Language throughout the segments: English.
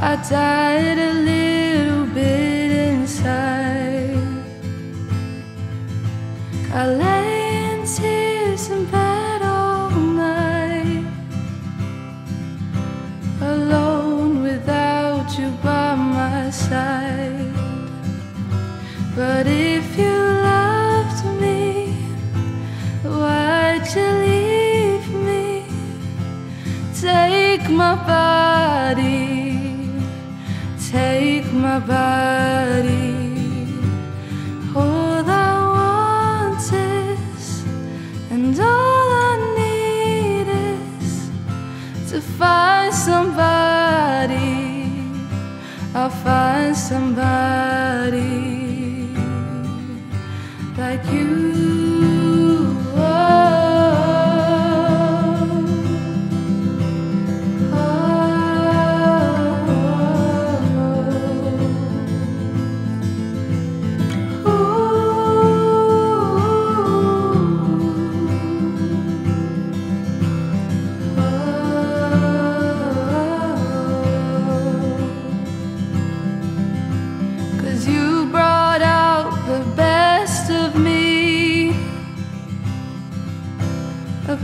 I died a little bit inside. I lay in tears in bed all night, alone without you by my side. But if you loved me, why'd you leave me? Take my body, take my body. All I want is, and all I need is to find somebody. I'll find somebody like you.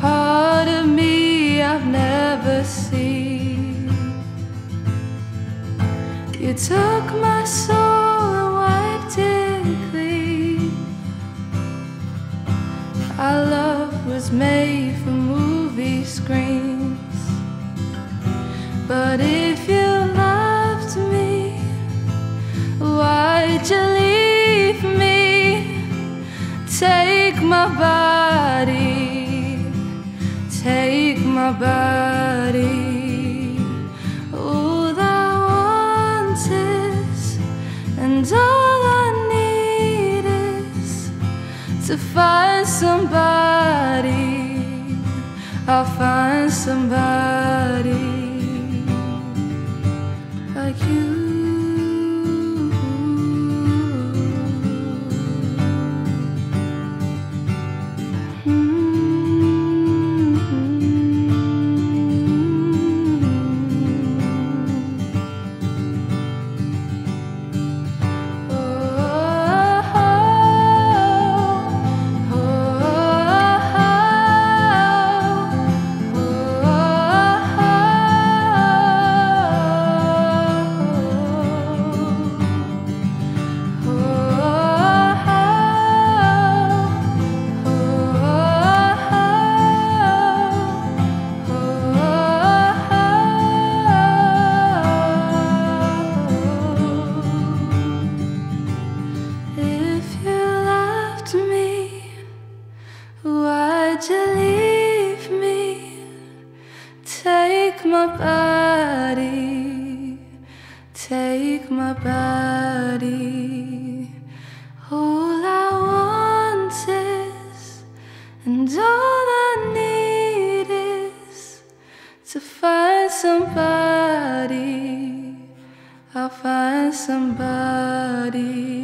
Part of me I've never seen. You took my soul and wiped it clean. Our love was made for movie screens. But if you loved me, Why'd you leave me? Take my body, take my body. All I want is, and all I need is to find somebody. I'll find somebody like you. Why'd you leave me? Take my body, take my body. All I want is, and all I need is to find somebody. I'll find somebody